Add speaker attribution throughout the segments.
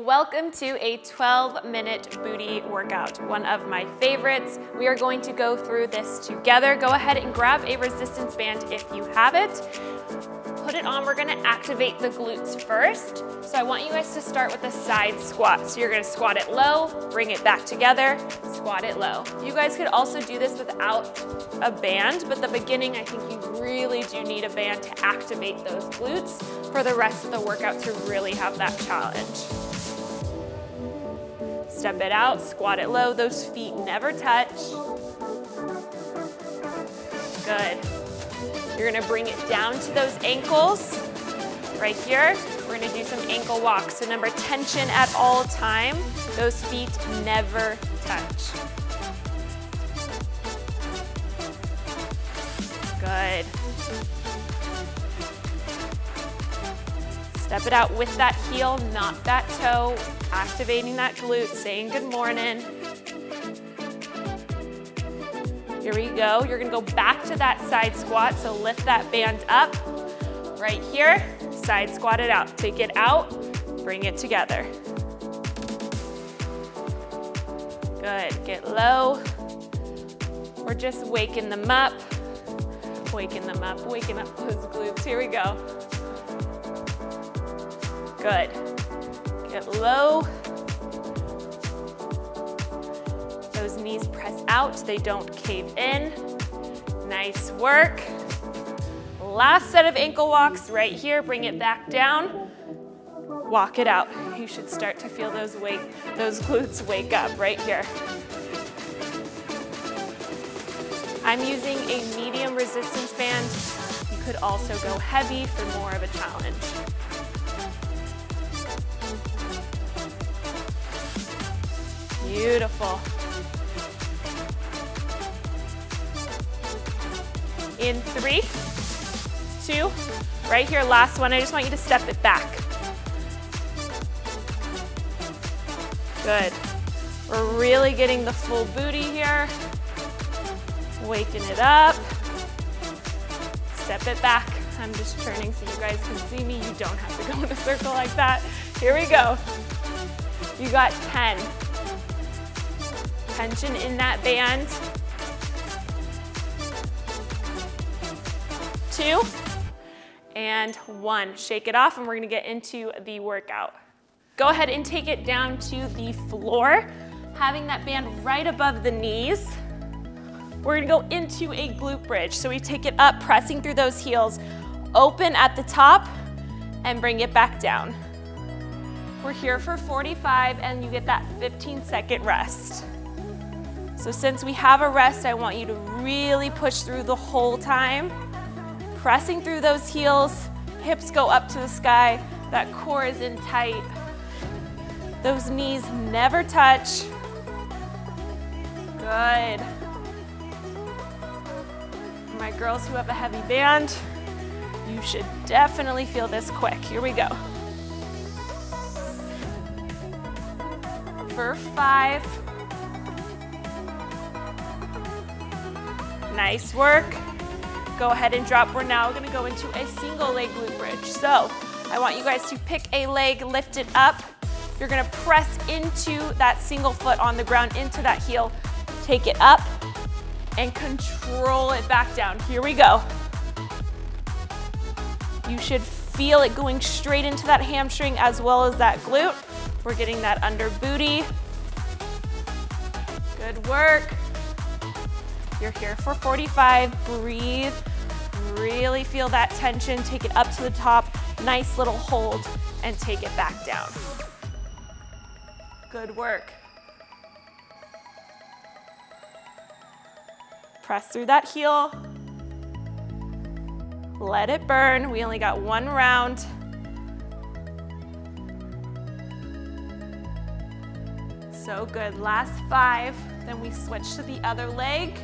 Speaker 1: Welcome to a 12 minute booty workout, one of my favorites. We are going to go through this together. Go ahead and grab a resistance band if you have it. Put it on, we're gonna activate the glutes first. So I want you guys to start with a side squat. So you're gonna squat it low, bring it back together, squat it low. You guys could also do this without a band, but the beginning, I think you really do need a band to activate those glutes for the rest of the workout to really have that challenge. Step it out, squat it low. Those feet never touch. Good. You're gonna bring it down to those ankles. Right here, we're gonna do some ankle walks. So number, tension at all time. Those feet never touch. Good. Step it out with that heel, not that toe, activating that glute, saying good morning. Here we go. You're gonna go back to that side squat, so lift that band up. Right here, side squat it out. Take it out, bring it together. Good, get low. We're just waking them up, waking them up, waking up those glutes. Here we go. Good. Get low. Those knees press out, they don't cave in. Nice work. Last set of ankle walks right here. Bring it back down. Walk it out. You should start to feel those wake, those glutes wake up right here. I'm using a medium resistance band. You could also go heavy for more of a challenge. Beautiful. In three, two, right here, last one. I just want you to step it back. Good. We're really getting the full booty here. Waking it up. Step it back. I'm just turning so you guys can see me. You don't have to go in a circle like that. Here we go. You got 10. Tension in that band. Two, and one. Shake it off and we're gonna get into the workout. Go ahead and take it down to the floor, having that band right above the knees. We're gonna go into a glute bridge. So we take it up, pressing through those heels, open at the top, and bring it back down. We're here for 45 and you get that 15 second rest. So since we have a rest, I want you to really push through the whole time. Pressing through those heels, hips go up to the sky, that core is in tight. Those knees never touch. Good. My girls who have a heavy band, you should definitely feel this quick. Here we go. For five, Nice work. Go ahead and drop. We're now gonna go into a single leg glute bridge. So I want you guys to pick a leg, lift it up. You're gonna press into that single foot on the ground, into that heel. Take it up and control it back down. Here we go. You should feel it going straight into that hamstring as well as that glute. We're getting that under booty. Good work. You're here for 45, breathe. Really feel that tension, take it up to the top, nice little hold, and take it back down. Good work. Press through that heel. Let it burn. We only got one round. So good, last five. Then we switch to the other leg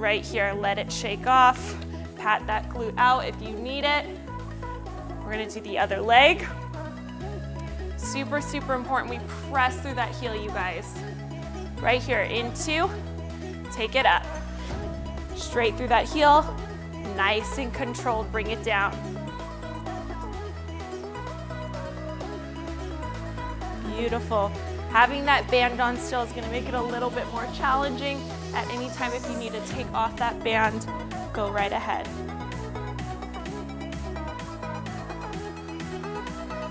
Speaker 1: right here. Let it shake off. Pat that glute out if you need it. We're gonna do the other leg. Super, super important. We press through that heel, you guys. Right here, into, take it up. Straight through that heel, nice and controlled, bring it down. Beautiful. Having that band on still is gonna make it a little bit more challenging. At any time if you need to take off that band, go right ahead.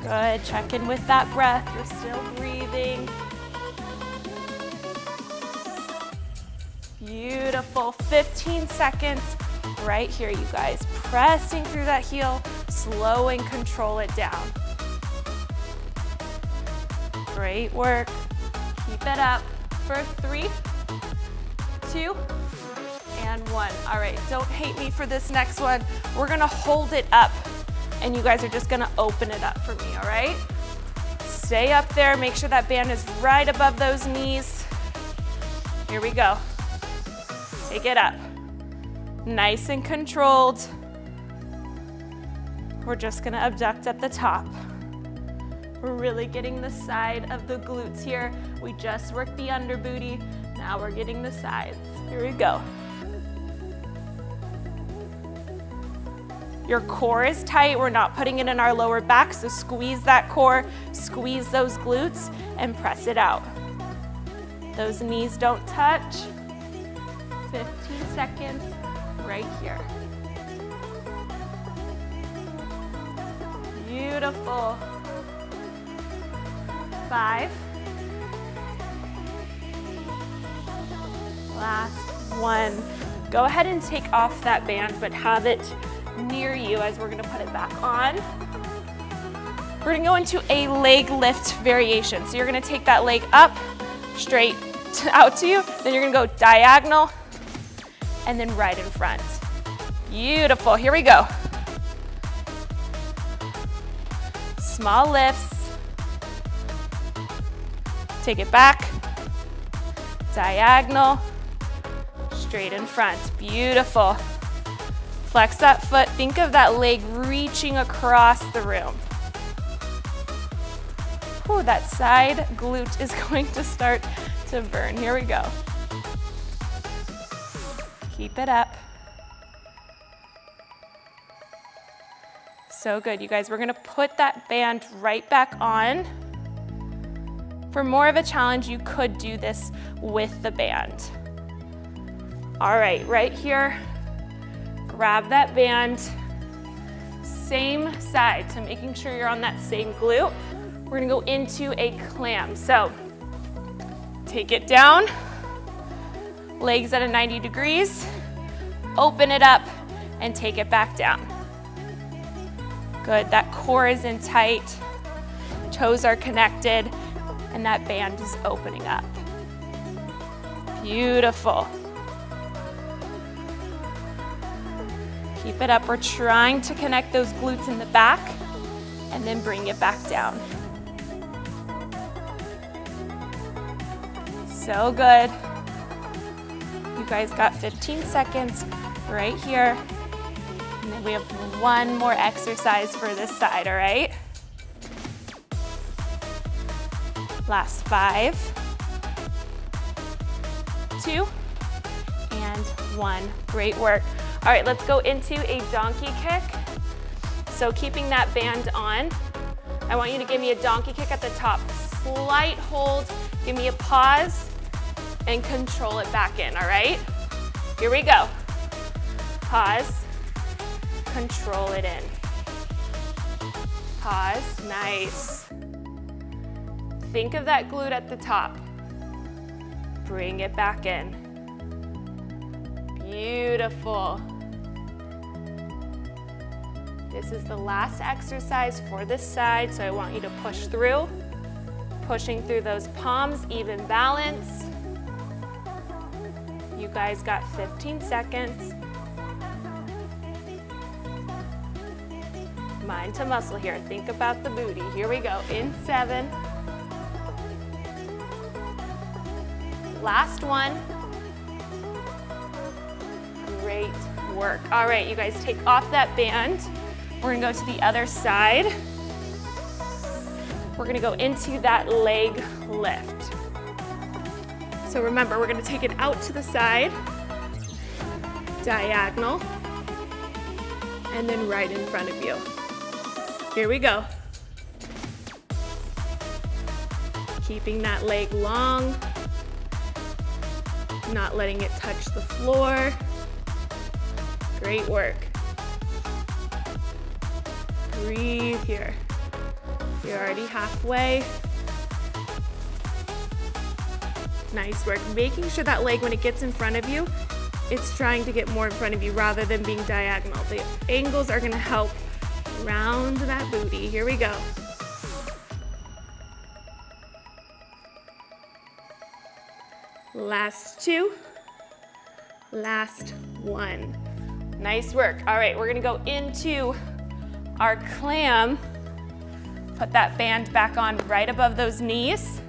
Speaker 1: Good, check in with that breath. You're still breathing. Beautiful, 15 seconds right here, you guys. Pressing through that heel, slow and control it down. Great work. Keep it up for three, two, and one. All right, don't hate me for this next one. We're gonna hold it up and you guys are just gonna open it up for me, all right? Stay up there, make sure that band is right above those knees. Here we go. Take it up. Nice and controlled. We're just gonna abduct at the top. We're really getting the side of the glutes here. We just worked the under booty. Now we're getting the sides. Here we go. Your core is tight. We're not putting it in our lower back, so squeeze that core, squeeze those glutes, and press it out. Those knees don't touch. 15 seconds right here. Beautiful five. Last one. Go ahead and take off that band, but have it near you as we're gonna put it back on. We're gonna go into a leg lift variation. So you're gonna take that leg up, straight out to you, then you're gonna go diagonal, and then right in front. Beautiful, here we go. Small lifts, Take it back, diagonal, straight in front. Beautiful. Flex that foot. Think of that leg reaching across the room. Ooh, that side glute is going to start to burn. Here we go. Keep it up. So good, you guys. We're gonna put that band right back on. For more of a challenge, you could do this with the band. All right, right here, grab that band, same side, so making sure you're on that same glute. We're gonna go into a clam. So take it down, legs at a 90 degrees, open it up, and take it back down. Good, that core is in tight, toes are connected, and that band is opening up. Beautiful. Keep it up. We're trying to connect those glutes in the back and then bring it back down. So good. You guys got 15 seconds right here. And then we have one more exercise for this side, all right? Last five, two, and one. Great work. All right, let's go into a donkey kick. So keeping that band on, I want you to give me a donkey kick at the top. Slight hold, give me a pause, and control it back in, all right? Here we go. Pause, control it in. Pause, nice. Think of that glute at the top. Bring it back in. Beautiful. This is the last exercise for this side, so I want you to push through. Pushing through those palms, even balance. You guys got 15 seconds. Mind to muscle here. Think about the booty. Here we go. In seven, Last one. Great work. All right, you guys take off that band. We're gonna go to the other side. We're gonna go into that leg lift. So remember, we're gonna take it out to the side, diagonal, and then right in front of you. Here we go. Keeping that leg long, not letting it touch the floor. Great work. Breathe here. You're already halfway. Nice work. Making sure that leg, when it gets in front of you, it's trying to get more in front of you rather than being diagonal. The angles are gonna help round that booty. Here we go. Last two. Last one. Nice work. All right, we're gonna go into our clam. Put that band back on right above those knees.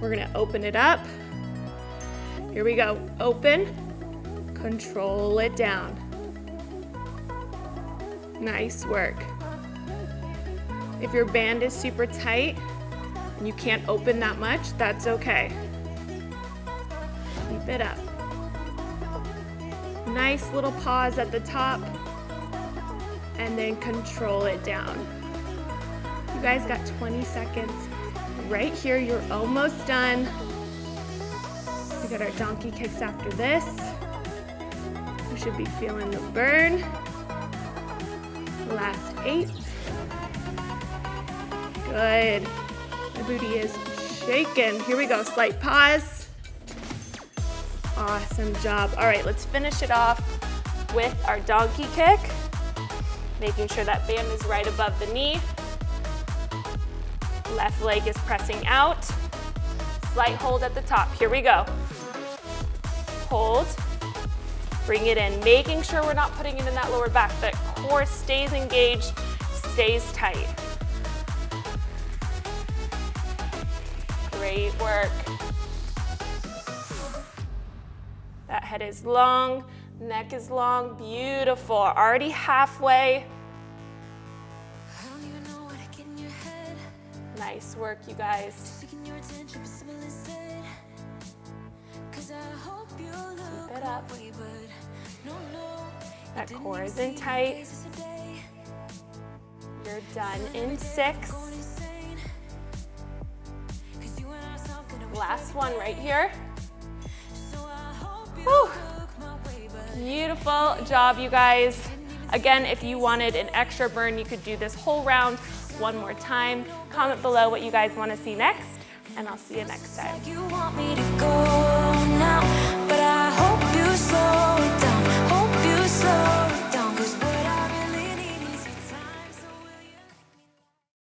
Speaker 1: We're gonna open it up. Here we go. Open, control it down. Nice work. If your band is super tight and you can't open that much, that's okay. Keep it up. Nice little pause at the top and then control it down. You guys got 20 seconds. Right here, you're almost done. We got our donkey kicks after this. You should be feeling the burn. Last eight. Good. The booty is shaking. Here we go, slight pause. Awesome job. All right, let's finish it off with our donkey kick. Making sure that band is right above the knee. Left leg is pressing out. Slight hold at the top. Here we go. Hold. Bring it in, making sure we're not putting it in that lower back. That core stays engaged, stays tight. Great work. Head is long, neck is long, beautiful. Already halfway. Nice work, you guys. Keep it up. That core is in tight. You're done in six. Last one right here. Beautiful job, you guys. Again, if you wanted an extra burn, you could do this whole round one more time. Comment below what you guys want to see next, and I'll see you next time.